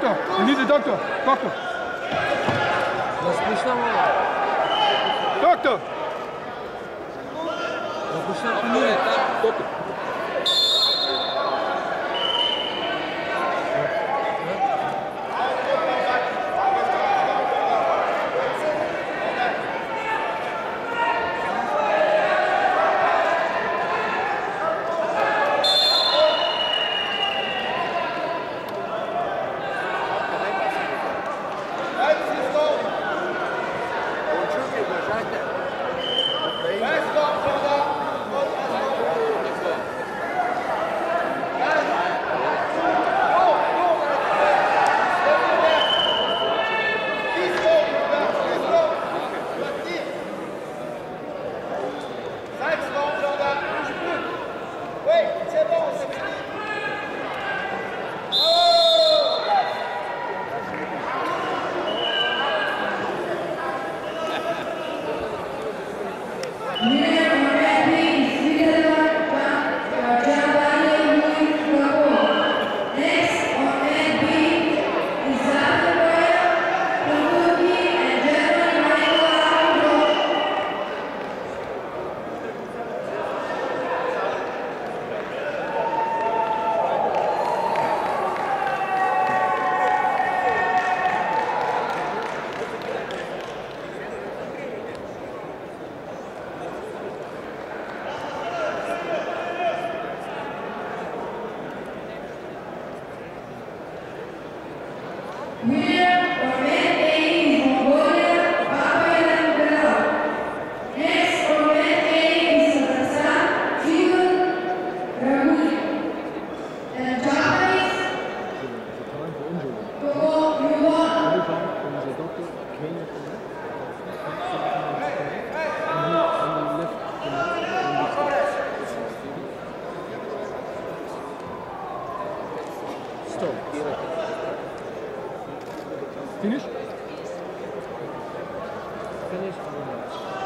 doctor. You need the doctor. Doctor. Разпусна му. Доктор! Разпусна му. Доктор. Rozpuszczam pilnuję, Finish? Finish.